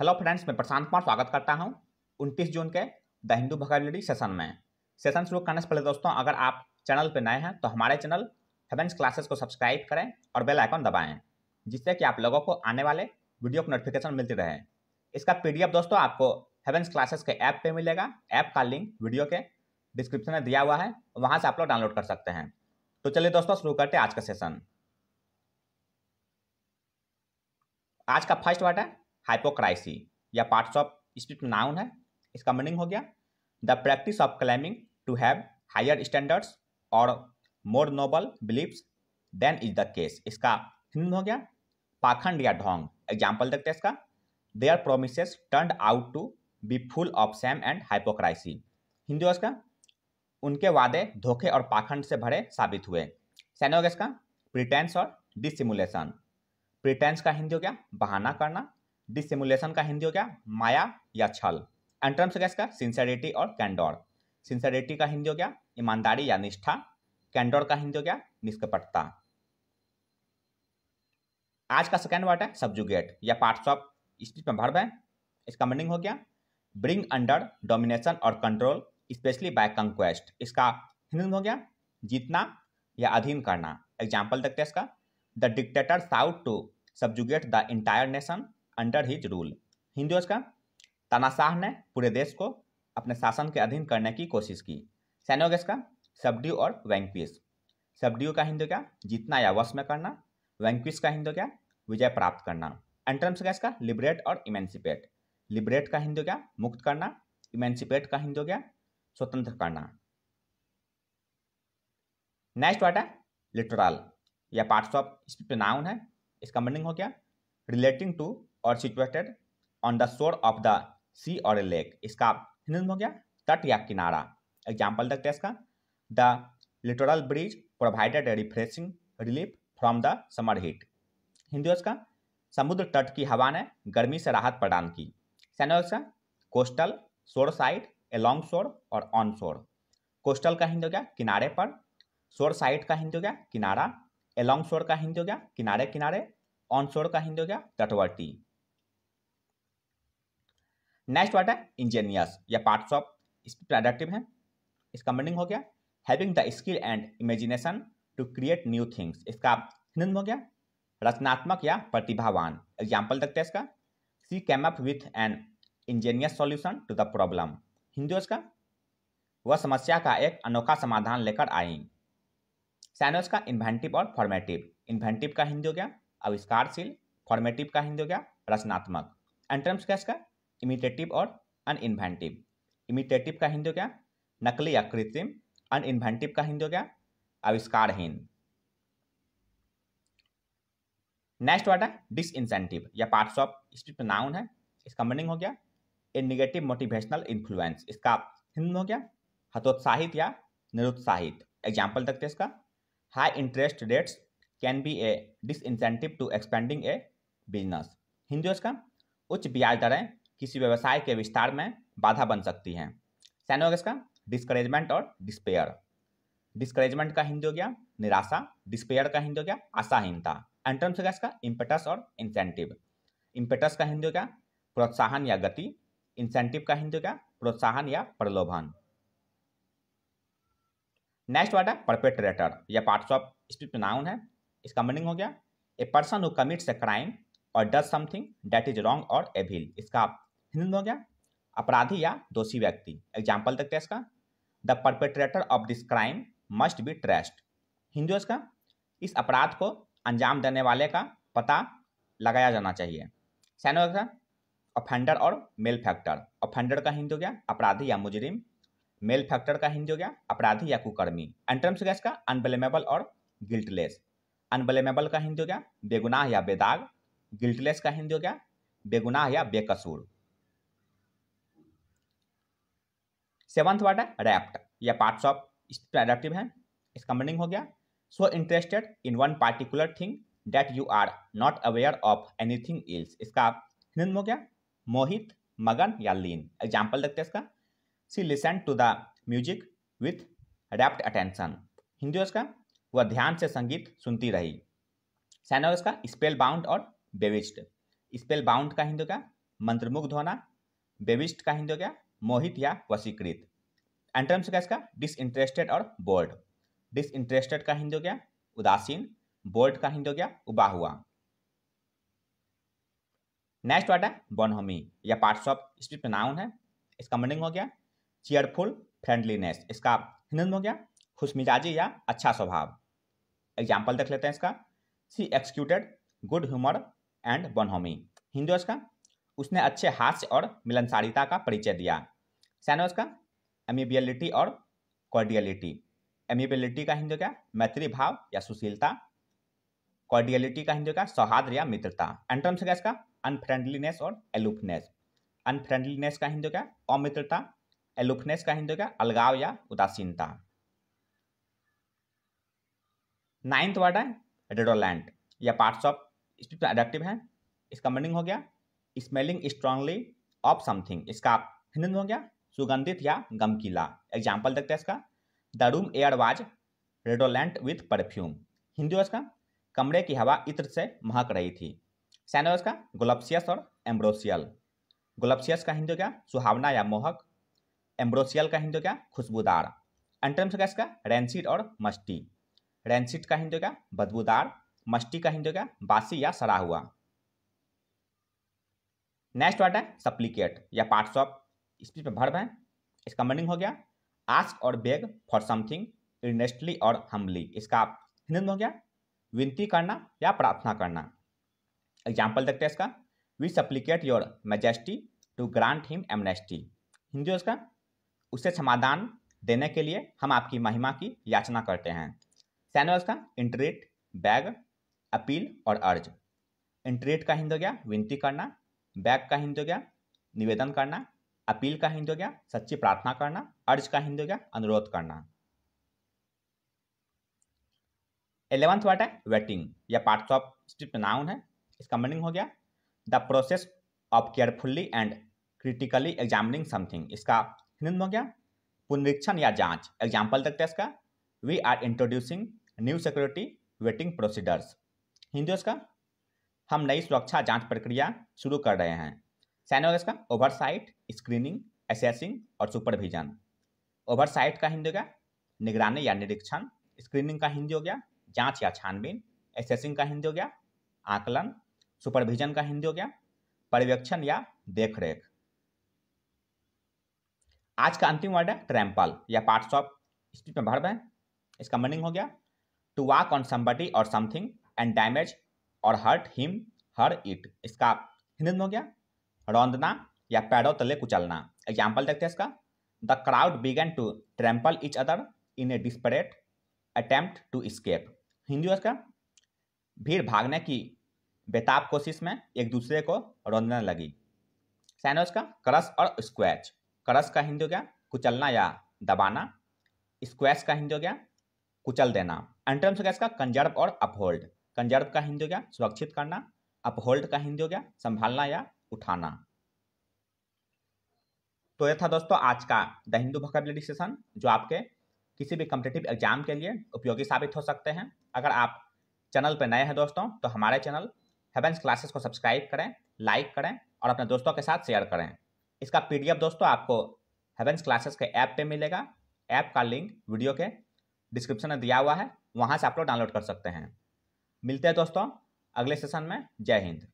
Hello friends मैं प्रशांत कुमार स्वागत करता हूँ 29 जून के द हिंदू वोकेबलरी सेशन में। सेशन शुरू करने से पहले दोस्तों, अगर आप चैनल पर नए हैं तो हमारे चैनल हेवेंस क्लासेस को सब्सक्राइब करें और बेल आइकन दबाएँ, जिससे कि आप लोगों को आने वाले वीडियो को नोटिफिकेशन मिलती रहे। इसका पीडीएफ दोस्तों, आपको हेवेंस क्लासेस के ऐप पर मिलेगा। ऐप का लिंक वीडियो के डिस्क्रिप्शन में दिया हुआ है, वहाँ से आप लोग डाउनलोड कर सकते हैं। तो चलिए दोस्तों, शुरू करते हैं आज का सेशन आज का फ़र्स्ट वर्ड है हाइपोक्राइसी या पार्ट्स ऑफ़ स्पीच नाउन है, इसका मीनिंग हो गया। The practice of claiming to have higher standards और more noble beliefs than is the case इसका हिंदी हो गया। पाखंड या ढोंग एग्ज़ाम्पल देखते हैं इसका। Their promise turn out to be full of sham and hypocrisy Hindi हो इसका। उनके वादे धोखे और पाखंड से भरे साबित हुए। सैन्य हो गया इसका। प्रिटेंस और डिसिमुलेशन प्रिटेंस का हिंदी हो गया। बहाना करना। डिसिमुलेशन का हिंदी हो गया माया या छल। एंट्रम्स गया इसका? सिंसेरिटी और कैंडोर सिंसेरिटी का हिंदी हो गया ईमानदारी या निष्ठा। कैंडोर का हिंदी हो गया निष्कपटता। आज का सेकेंड वर्ड है सब्जुगेट या पार्ट्स ऑफ़ स्पीच में भर्व है। इसका मीनिंग हो गया ब्रिंग अंडर डोमिनेशन और कंट्रोल स्पेशली बाय कंक्वेस्ट इसका हिंदी हो गया जीतना या अधीन करना। एग्ज़ाम्पल देखते हैं इसका। The dictator sought to subjugate the entire nation under his rule. Hindi का तानाशाह ने पूरे देश को अपने शासन के अधीन करने की कोशिश की। सैनोगेस का सबड्यू और वैंक्विस। सबड्यू का हिंदू क्या? जीतना या वश में करना। वैंक्विस का हिंदू क्या? विजय प्राप्त करना। एंट्रम्स गैस का लिबरेट और इमेंसिपेट। लिबरेट का हिंदू क्या? मुक्त करना। इमेंसिपेट का हिंदू क्या? स्वतंत्र करना। नेक्स्ट वर्ड है लिटरल। या पार्ट्स ऑफ़ स्पीच नाउन है। इसका मीनिंग हो गया रिलेटिंग टू और situated on the shore of the sea और ए लेक इसका हिंदी हो गया तट या किनारा। एग्ज़ाम्पल देखते हैं इसका। The littoral bridge provided refreshing relief from the summer heat Hindi इसका। समुद्र तट की हवा ने गर्मी से राहत प्रदान की। सैनो इसका। कोस्टल शोर साइड एलॉन्ग शोर और ऑन शोर कोस्टल का हिंदी हो गया किनारे पर। शोर साइड का हिंदी हो गया किनारा। एलॉन्ग शोर का हिंदी हो गया किनारे किनारे ऑन शोर का हिंदी हो गया तटवर्ती। नेक्स्ट वर्ड है इंजीनियर्स या पार्ट्स ऑफ़ प्रोडक्टिव है। इसका मीनिंग हो गया having the skill and imagination to create new things इसका हिंदी हो गया रचनात्मक या प्रतिभावान। एग्ज़ाम्पल देखते हैं इसका। She came up with an ingenious solution to the problem Hindi इसका। वह समस्या का एक अनोखा समाधान लेकर आई। सैनोस का इन्वेंटिव और फॉर्मेटिव इन्वेंटिव का हिंदी हो गया। आविष्कारशील। फॉर्मेटिव का हिंदी हो गया। रचनात्मक। एंट्रम्स का इसका? इमिटेटिव और अनइन्वेंटिव इमिटेटिव का हिंदी हो गया, नकली या कृत्रिम. अनइन्वेंटिव का हिंदी हो गया, आविष्कारहीन. नेक्स्ट वर्ड है? डिसइंसेंटिव या पार्ट्स ऑफ़ स्पीच नाउन है, इसका मीनिंग हो गया ए निगेटिव मोटिवेशनल इन्फ्लुएंस इसका हिंदी हो गया, हतोत्साहित या निरुत्साहित. एग्ज़ाम्पल देखते हैं इसका. High interest rates can be a disincentive to expanding a business Hindi उसका उच्च ब्याज दरें किसी व्यवसाय के विस्तार में बाधा बन सकती हैं। सैनो इसका डिस्करेजमेंट और डिस्पेयर डिस्करेजमेंट का हिंदी हो गया निराशा डिस्पेयर का हिंदी हो गया आशाहीनता। एंट्रम्स का इसका इम्पेटस और इंसेंटिव इम्पेटस का हिंदी हो गया प्रोत्साहन या गति। इंसेंटिव का हिंदी हो गया प्रोत्साहन या प्रलोभन। नेक्स्ट वर्ड है परपेट्रेटर या पार्ट्स ऑफ़ स्पीच नाउन है। इसका मीनिंग हो गया a person who commits a crime और does something that is wrong और एविल इसका हिंदी हो गया, अपराधी या दोषी व्यक्ति। एग्ज़ाम्पल देखते हैं इसका। The perpetrator of this crime must be traced Hindi इसका। इस अपराध को अंजाम देने वाले का पता लगाया जाना चाहिए। सैनो का ऑफेंडर और मेल फैक्टर ऑफेंडर का हिंदी हो गया, अपराधी या मुजरिम। मेल फैक्टर का हिंदी हो गया, अपराधी या कुकर्मी। एंट्रम्स गया इसका अनब्लेमेबल और गिल्टलेस अनब्लेमेबल का हिंदी हो गया, बेगुनाह या बेदाग। गिल्टलेस का हिंदी हो गया, बेगुनाह या बेकसूर। सेवंथ वर्ड है रैप्ट या पार्ट्स ऑफ़ एडेप्टिव है, इसका मीनिंग हो गया। So interested in one particular thing that you are not aware of anything else इसका हिंदी हो गया, मोहित, मगन या लीन। एग्ज़ाम्पल देखते हैं इसका। She listen to the music with rapt attention Hindi उसका वह ध्यान से संगीत सुनती रही। सैनो उसका स्पेल बाउंड और बेविस्ड स्पेल बाउंड का हिंदी का मंत्रमुग्ध होना बेविस्ट का हिंदी गया। मोहित या वशीकृत। एंटर्म्स क्या इसका? डिसइंटरेस्टेड और बोर्ड डिसइंटरेस्टेड का हिंदी हो गया, उदासीन। बोर्ड का हिंदी हो गया, उबा हुआ। नेक्स्ट वर्ड है बोनहोमी या पार्ट्स ऑफ़ स्पीच नाउन है। इसका मीनिंग हो गया चेयरफुल फ्रेंडलीनेस इसका हिंदी हो गया, खुशमिजाजी या अच्छा स्वभाव। एग्ज़ाम्पल देख लेते हैं इसका। She exuded good humour and bonhomie Hindi इसका? उसने अच्छे हास्य और मिलनसारिता का परिचय दिया। सैनो इसका एमिबियलिटी और कॉर्डियलिटी एमिबिलिटी का हिंदी क्या? मैत्री भाव या सुशीलता। कॉर्डियलिटी का हिंदी क्या? सौहार्द या मित्रता। एंटर्म्स क्या इसका? अनफ्रेंडलीनेस और एलुफनेस अनफ्रेंडलीनेस का हिंदू क्या? अमित्रता। एलुफनेस का हिंदू क्या? अलगाव या उदासीनता। नाइन्थ वर्ड है रेडोलैंड या पार्ट्स ऑफ़ स्पीच में एडक्टिव है। इसका मीनिंग हो गया स्मेलिंग स्ट्रांगली ऑफ़ समथिंग। इसका हिंदी हो गया, सुगंधित या गमकीला एग्ज़ाम्पल देखते हैं इसका। The room air was redolent with perfume Hindi इसका। कमरे की हवा इत्र से महक रही थी। सैनो इसका। गुलप्सियस और एम्ब्रोसियल गुलप्सियस का हिंदी क्या सुहावना या मोहक। एम्ब्रोसियल का हिंदी क्या खुशबूदार। एंटर्म्स का इसका रेंसिड और मस्टी रेंसिड का हिंदी क्या बदबूदार। मस्टी का हिंदी क्या बासी या सड़ा हुआ। नेक्स्ट वर्ड है? सप्लीकेट या पार्ट्स ऑफ़ स्पीच में भर्व है। इसका मीनिंग हो गया आस्क और बेग फॉर समथिंग इर्नेस्टली और हमली इसका हिंदी में हो गया। विनती करना या प्रार्थना करना। एग्ज़ाम्पल देखते हैं इसका। We supplicate your majesty to grant him amnesty Hindi उसका। उसे समाधान देने के लिए हम आपकी महिमा की याचना करते हैं। सैनो उसका। इंटरेट बैग अपील और अर्ज़ इंटरेट का हिंदी हो गया। विनती करना बैग का हिंदी हो गया निवेदन करना, अपील का हिंदी हो गया सच्ची प्रार्थना करना, अर्ज़ का हिंदी हो गया अनुरोध करना। एलेवंथ वर्ड है वेटिंग या पार्ट्स ऑफ़ स्ट्रिप नाउन है। इसका मीनिंग हो गया the process of carefully and critically examining something इसका हिंदी हो गया, पुनरीक्षण या जाँच। एग्ज़ाम्पल देखते हैं इसका we are introducing new security vetting procedures Hindi उसका हम नई सुरक्षा जाँच प्रक्रिया शुरू कर रहे हैं। सैनो इसका ओवरसाइट स्क्रीनिंग एसेसिंग और सुपरविजन ओवरसाइट का हिंदी हो गया, निगरानी या निरीक्षण। स्क्रीनिंग का हिंदी हो गया, जाँच या छानबीन। एसेसिंग का हिंदी हो गया, आकलन। सुपरविजन का हिंदी हो गया, पर्यवेक्षण या देखरेख। आज का अंतिम वर्ड है ट्रैम्पल या पार्ट्स ऑफ़ स्पीच में भर्व है इसका मीनिंग हो गया टू वॉक ऑन समबडी और समथिंग एंड डैमेज और हर्ट हिम, हर इट। इसका हिंदी में हो गया? रौंदना या पैरों तले कुचलना। एग्ज़ाम्पल देखते हैं इसका। The crowd began to trample each other in a desperate attempt to escape Hindi उसका भीड़ भागने की बेताब कोशिश में एक दूसरे को रौंदने लगी। सैनोज का करस और स्क्वैच क्रस का हिंदी हो गया। कुचलना या दबाना। स्क्वैच का हिंदी हो गया। कुचल देना। एंट्रेंस हो गया इसका। कंजर्व और अपहोल्ड कंजर्व का हिंदी हो गया, सुरक्षित करना, अपहोल्ड का हिंदी हो गया, संभालना या उठाना। तो यह था दोस्तों आज का द हिंदू वोकेबलरी सेशन जो आपके किसी भी कम्पिटेटिव एग्ज़ाम के लिए उपयोगी साबित हो सकते हैं। अगर आप चैनल पर नए हैं दोस्तों तो हमारे चैनल हेवेंस क्लासेस को सब्सक्राइब करें लाइक करें और अपने दोस्तों के साथ शेयर करें। इसका पीडीएफ दोस्तों आपको हेवेंस क्लासेस के ऐप पे मिलेगा। ऐप का लिंक वीडियो के डिस्क्रिप्शन में दिया हुआ है, वहाँ से आप लोग डाउनलोड कर सकते हैं। मिलते हैं दोस्तों अगले सेशन में। जय हिंद।